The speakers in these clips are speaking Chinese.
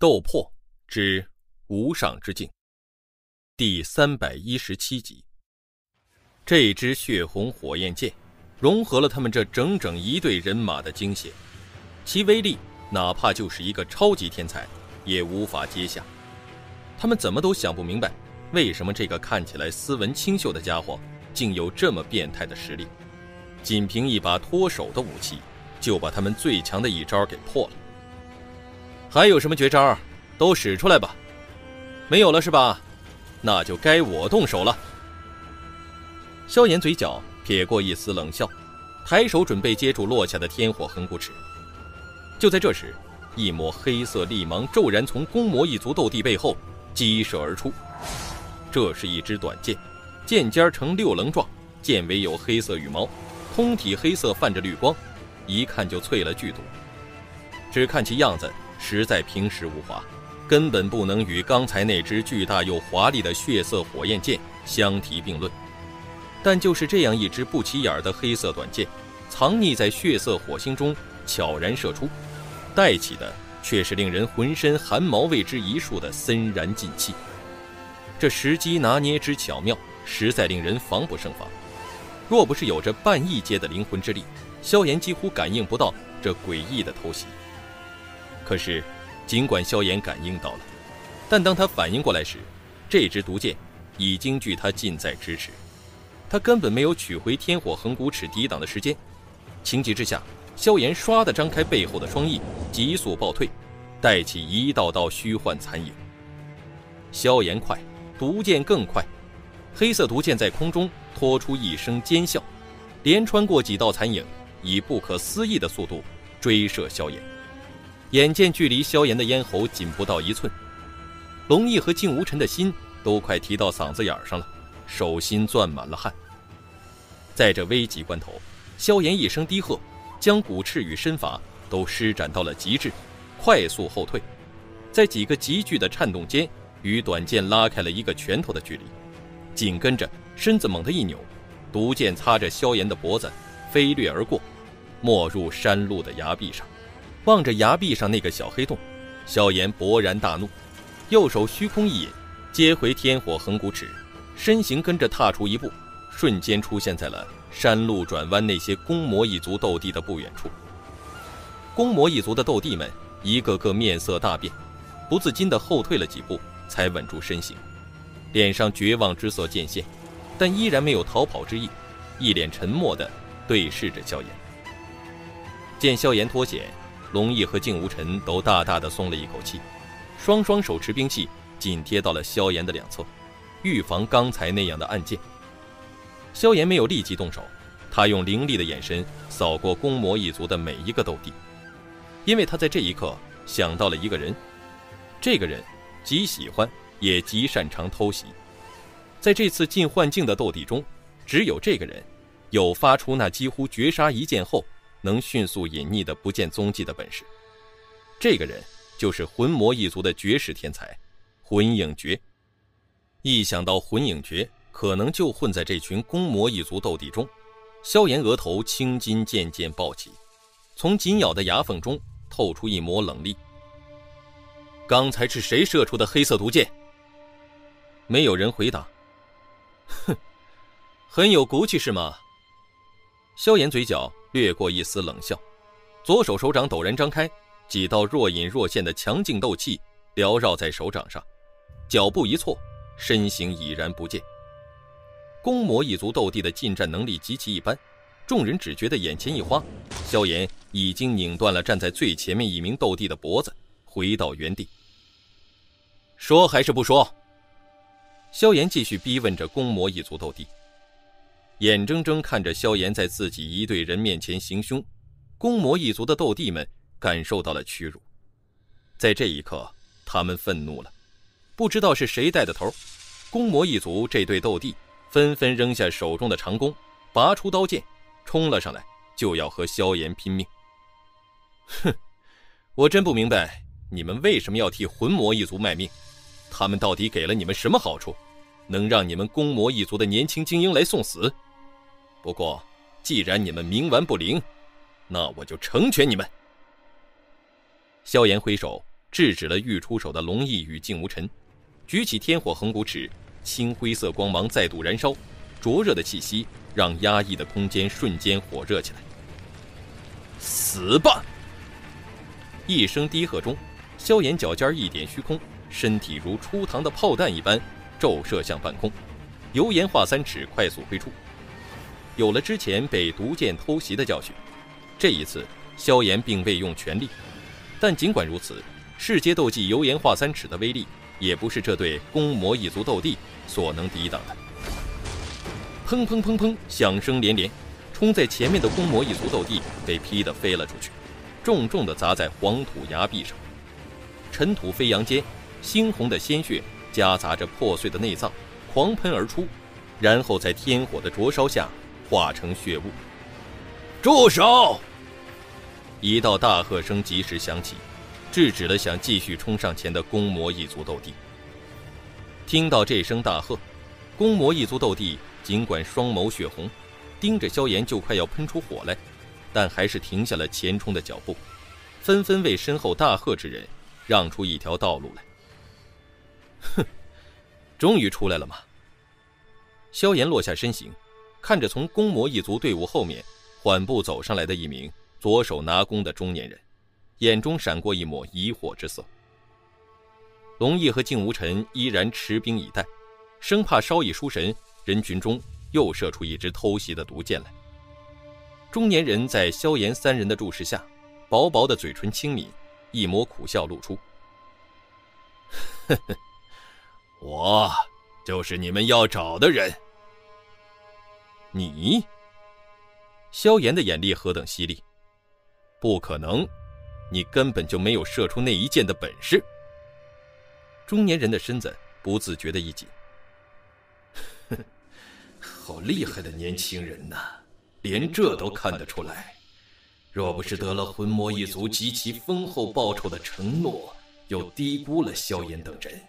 斗破之无上之境，第三百一十七集。这支血红火焰剑融合了他们这整整一队人马的精血，其威力哪怕就是一个超级天才也无法接下。他们怎么都想不明白，为什么这个看起来斯文清秀的家伙竟有这么变态的实力？仅凭一把脱手的武器，就把他们最强的一招给破了。还有什么绝招，都使出来吧！没有了是吧？那就该我动手了。萧炎嘴角撇过一丝冷笑，抬手准备接住落下的天火横骨尺。就在这时，一抹黑色力芒骤然从公魔一族斗帝背后激射而出。这是一支短剑，剑尖呈六棱状，剑尾有黑色羽毛，通体黑色泛着绿光，一看就淬了剧毒。只看其样子。实在平实无华，根本不能与刚才那只巨大又华丽的血色火焰剑相提并论。但就是这样一支不起眼的黑色短剑，藏匿在血色火星中，悄然射出，带起的却是令人浑身汗毛为之一竖的森然劲气。这时机拿捏之巧妙，实在令人防不胜防。若不是有着半亿阶的灵魂之力，萧炎几乎感应不到这诡异的偷袭。可是，尽管萧炎感应到了，但当他反应过来时，这支毒箭已经距他近在咫尺，他根本没有取回天火横骨尺抵挡的时间。情急之下，萧炎唰地张开背后的双翼，急速暴退，带起一道道虚幻残影。萧炎快，毒箭更快，黑色毒箭在空中拖出一声尖啸，连穿过几道残影，以不可思议的速度追射萧炎。眼见距离萧炎的咽喉仅不到一寸，龙毅和静无尘的心都快提到嗓子眼上了，手心攥满了汗。在这危急关头，萧炎一声低喝，将骨翅与身法都施展到了极致，快速后退，在几个急剧的颤动间，与短剑拉开了一个拳头的距离。紧跟着，身子猛地一扭，毒箭擦着萧炎的脖子飞掠而过，没入山路的崖壁上。望着崖壁上那个小黑洞，萧炎勃然大怒，右手虚空一引，接回天火横骨尺，身形跟着踏出一步，瞬间出现在了山路转弯那些攻魔一族斗帝的不远处。攻魔一族的斗帝们一个个面色大变，不自禁地后退了几步，才稳住身形，脸上绝望之色渐现，但依然没有逃跑之意，一脸沉默地对视着萧炎。见萧炎脱险。龙毅和静无尘都大大的松了一口气，双双手持兵器，紧贴到了萧炎的两侧，预防刚才那样的暗箭。萧炎没有立即动手，他用凌厉的眼神扫过攻魔一族的每一个斗帝，因为他在这一刻想到了一个人，这个人极喜欢也极擅长偷袭，在这次进幻境的斗帝中，只有这个人有发出那几乎绝杀一剑后。能迅速隐匿的不见踪迹的本事，这个人就是魂魔一族的绝世天才，魂影诀。一想到魂影诀可能就混在这群公魔一族斗帝中，萧炎额头青筋渐渐暴起，从紧咬的牙缝中透出一抹冷厉。刚才是谁射出的黑色毒箭？没有人回答。哼，很有骨气是吗？萧炎嘴角。掠过一丝冷笑，左手手掌陡然张开，几道若隐若现的强劲斗气缭绕在手掌上，脚步一错，身形已然不见。公魔一族斗帝的近战能力极其一般，众人只觉得眼前一花，萧炎已经拧断了站在最前面一名斗帝的脖子，回到原地。说还是不说？萧炎继续逼问着公魔一族斗帝。眼睁睁看着萧炎在自己一队人面前行凶，公魔一族的斗帝们感受到了屈辱。在这一刻，他们愤怒了。不知道是谁带的头，公魔一族这对斗帝纷纷扔下手中的长弓，拔出刀剑，冲了上来，就要和萧炎拼命。哼，我真不明白你们为什么要替魂魔一族卖命？他们到底给了你们什么好处，能让你们公魔一族的年轻精英来送死？不过，既然你们冥顽不灵，那我就成全你们。萧炎挥手，制止了欲出手的龙翼与静无尘，举起天火横骨尺，青灰色光芒再度燃烧，灼热的气息让压抑的空间瞬间火热起来。死吧！一声低喝中，萧炎脚尖一点虚空，身体如出膛的炮弹一般骤射向半空，油盐化三尺快速挥出。有了之前被毒箭偷袭的教训，这一次萧炎并未用全力。但尽管如此，世阶斗技油盐化三尺的威力，也不是这对公魔一族斗帝所能抵挡的。砰砰砰砰，响声连连，冲在前面的公魔一族斗帝被劈得飞了出去，重重地砸在黄土崖壁上，尘土飞扬间，猩红的鲜血夹杂着破碎的内脏，狂喷而出，然后在天火的灼烧下。化成血雾。住手！一道大喝声及时响起，制止了想继续冲上前的公魔一族斗帝。听到这声大喝，公魔一族斗帝尽管双眸血红，盯着萧炎就快要喷出火来，但还是停下了前冲的脚步，纷纷为身后大喝之人让出一条道路来。哼，终于出来了吗？萧炎落下身形。看着从公魔一族队伍后面缓步走上来的一名左手拿弓的中年人，眼中闪过一抹疑惑之色。龙毅和静无尘依然持兵以待，生怕稍一疏神，人群中又射出一支偷袭的毒箭来。中年人在萧炎三人的注视下，薄薄的嘴唇轻抿，一抹苦笑露出：“ 呵呵，我就是你们要找的人。”你，萧炎的眼力何等犀利！不可能，你根本就没有射出那一箭的本事。中年人的身子不自觉的一紧，好厉害的年轻人呐，连这都看得出来。若不是得了魂魔一族极其丰厚报酬的承诺，又低估了萧炎等人，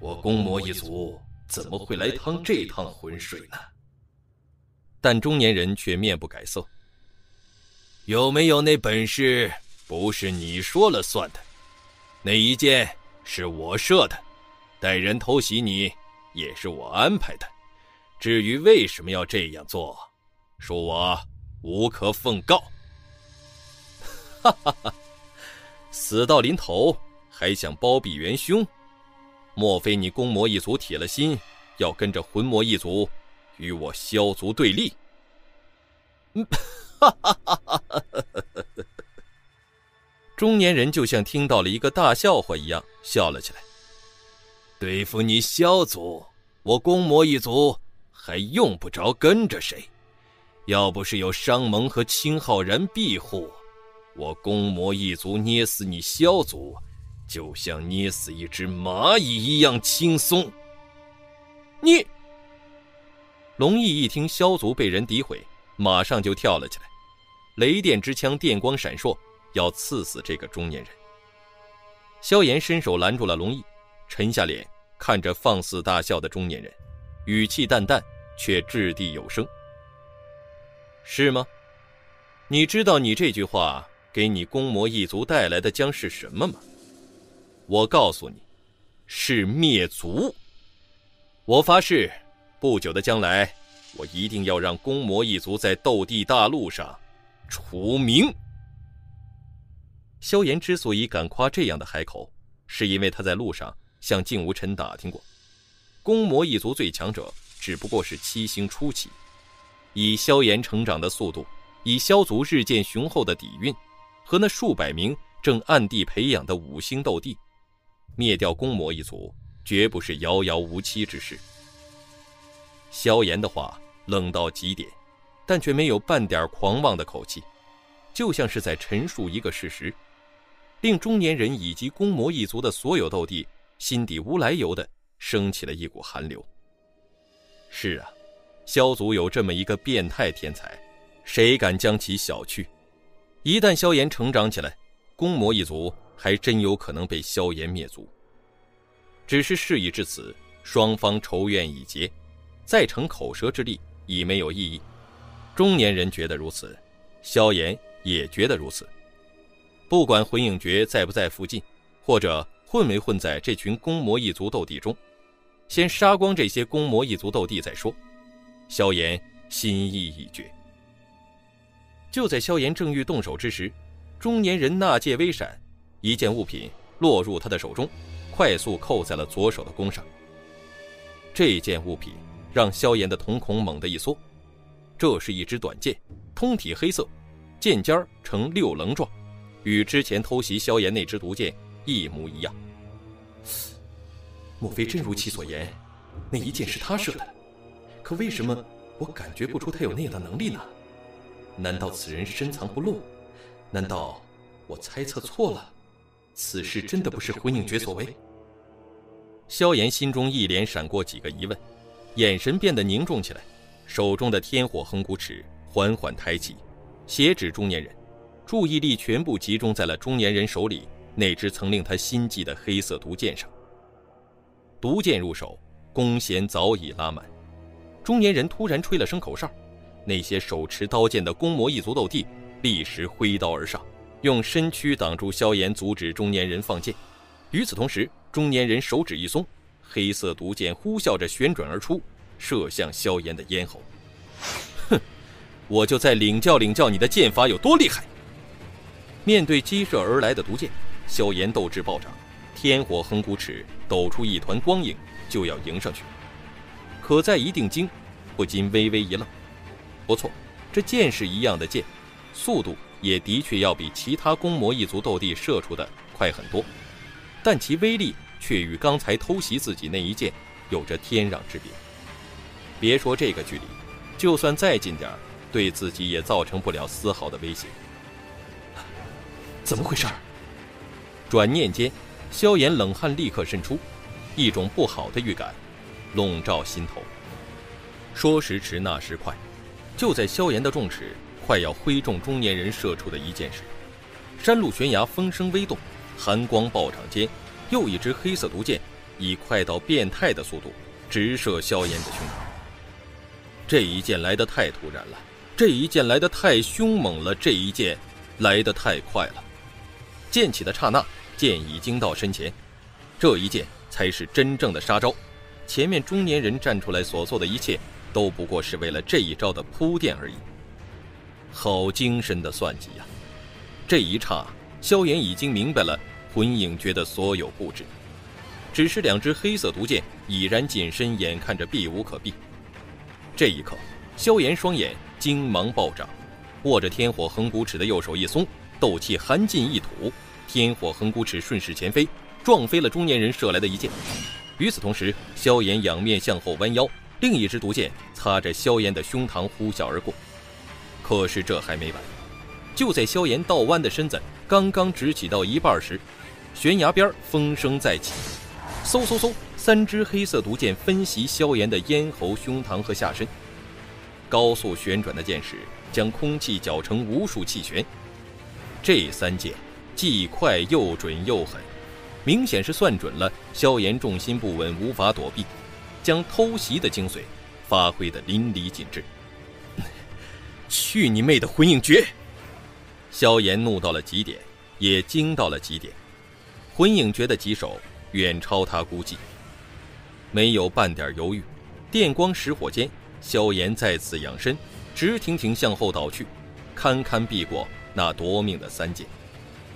我攻魔一族怎么会来趟这趟浑水呢？但中年人却面不改色。有没有那本事，不是你说了算的。那一箭是我射的，带人偷袭你也是我安排的。至于为什么要这样做，恕我无可奉告。哈哈哈！死到临头还想包庇元凶？莫非你公魔一族铁了心要跟着魂魔一族？与我萧族对立，哈哈哈哈哈！中年人就像听到了一个大笑话一样笑了起来。对付你萧族，我攻魔一族还用不着跟着谁。要不是有商盟和青浩然庇护，我攻魔一族捏死你萧族，就像捏死一只蚂蚁一样轻松。你。龙毅一听萧族被人诋毁，马上就跳了起来，雷电之枪电光闪烁，要刺死这个中年人。萧炎伸手拦住了龙毅，沉下脸看着放肆大笑的中年人，语气淡淡却掷地有声：“是吗？你知道你这句话给你公魔一族带来的将是什么吗？我告诉你，是灭族。我发誓。”不久的将来，我一定要让公魔一族在斗帝大陆上除名。萧炎之所以敢夸这样的海口，是因为他在路上向静无尘打听过，公魔一族最强者只不过是七星初期。以萧炎成长的速度，以萧族日渐雄厚的底蕴，和那数百名正暗地培养的五星斗帝，灭掉公魔一族绝不是遥遥无期之事。萧炎的话冷到极点，但却没有半点狂妄的口气，就像是在陈述一个事实，令中年人以及公魔一族的所有斗帝心底无来由的升起了一股寒流。是啊，萧族有这么一个变态天才，谁敢将其小觑？一旦萧炎成长起来，公魔一族还真有可能被萧炎灭族。只是事已至此，双方仇怨已结。再逞口舌之力已没有意义。中年人觉得如此，萧炎也觉得如此。不管魂影诀在不在附近，或者混没混在这群公魔一族斗帝中，先杀光这些公魔一族斗帝再说。萧炎心意已决。就在萧炎正欲动手之时，中年人纳戒微闪，一件物品落入他的手中，快速扣在了左手的弓上。这件物品让萧炎的瞳孔猛地一缩，这是一支短剑，通体黑色，剑尖呈六棱状，与之前偷袭萧炎那支毒剑一模一样。莫非真如其所言，那一剑是他射的？可为什么我感觉不出他有那样的能力呢？难道此人深藏不露？难道我猜测错了？此事真的不是魂影诀所为？萧炎心中一连闪过几个疑问，眼神变得凝重起来，手中的天火横骨尺缓缓抬起，斜指中年人，注意力全部集中在了中年人手里那只曾令他心悸的黑色毒剑上。毒剑入手，弓弦早已拉满，中年人突然吹了声口哨。那些手持刀剑的公魔一族斗帝立时挥刀而上，用身躯挡住萧炎，阻止中年人放箭。与此同时，中年人手指一松，黑色毒箭呼啸着旋转而出，射向萧炎的咽喉。哼，我就再领教领教你的剑法有多厉害！面对激射而来的毒箭，萧炎斗志暴涨，天火横骨尺抖出一团光影，就要迎上去。可在一定惊，不禁微微一愣。不错，这剑是一样的剑，速度也的确要比其他攻魔一族斗帝射出的快很多，但其威力却与刚才偷袭自己那一剑有着天壤之别。别说这个距离，就算再近点对自己也造成不了丝毫的威胁。怎么回事？转念间，萧炎冷汗立刻渗出，一种不好的预感笼罩心头。说时迟，那时快。就在萧炎的重尺快要挥中中年人射出的一箭时，山路悬崖风声微动，寒光暴涨间，又一支黑色毒箭以快到变态的速度直射萧炎的胸膛。这一箭来得太突然了，这一箭来得太凶猛了，这一箭来得太快了。剑起的刹那，剑已经到身前，这一剑才是真正的杀招。前面中年人站出来所做的一切。都不过是为了这一招的铺垫而已。好精深的算计呀！这一刹，萧炎已经明白了魂影诀的所有布置，只是两只黑色毒箭已然近身，眼看着避无可避。这一刻，萧炎双眼精芒暴涨，握着天火横骨尺的右手一松，斗气含进一吐，天火横骨尺顺势前飞，撞飞了中年人射来的一箭。与此同时，萧炎仰面向后弯腰。另一支毒箭擦着萧炎的胸膛呼啸而过，可是这还没完。就在萧炎倒弯的身子刚刚直起到一半时，悬崖边风声再起，嗖嗖嗖，三支黑色毒箭分袭萧炎的咽喉、胸膛和下身。高速旋转的箭矢将空气搅成无数气旋。这三箭既快又准又狠，明显是算准了萧炎重心不稳，无法躲避。将偷袭的精髓发挥的淋漓尽致。去你妹的魂影诀！萧炎怒到了极点，也惊到了极点。魂影诀的棘手远超他估计，没有半点犹豫，电光石火间，萧炎再次仰身，直挺挺向后倒去，堪堪避过那夺命的三剑，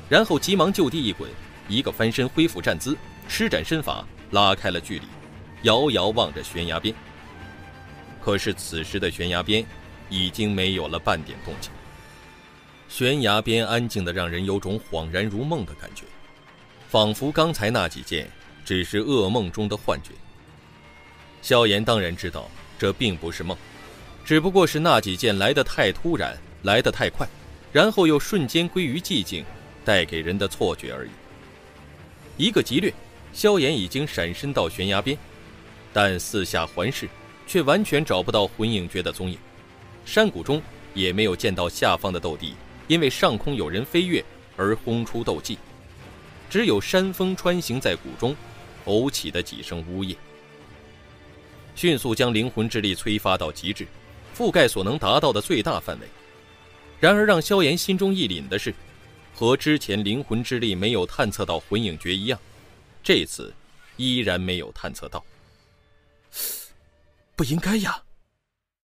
然后急忙就地一滚，一个翻身恢复站姿，施展身法拉开了距离。遥遥望着悬崖边，可是此时的悬崖边已经没有了半点动静。悬崖边安静的让人有种恍然如梦的感觉，仿佛刚才那几剑只是噩梦中的幻觉。萧炎当然知道这并不是梦，只不过是那几剑来得太突然，来得太快，然后又瞬间归于寂静，带给人的错觉而已。一个急掠，萧炎已经闪身到悬崖边。但四下环视，却完全找不到魂影诀的踪影。山谷中也没有见到下方的斗帝，因为上空有人飞跃而轰出斗气。只有山风穿行在谷中，吼起的几声呜咽。迅速将灵魂之力催发到极致，覆盖所能达到的最大范围。然而让萧炎心中一凛的是，和之前灵魂之力没有探测到魂影诀一样，这次依然没有探测到。不应该呀！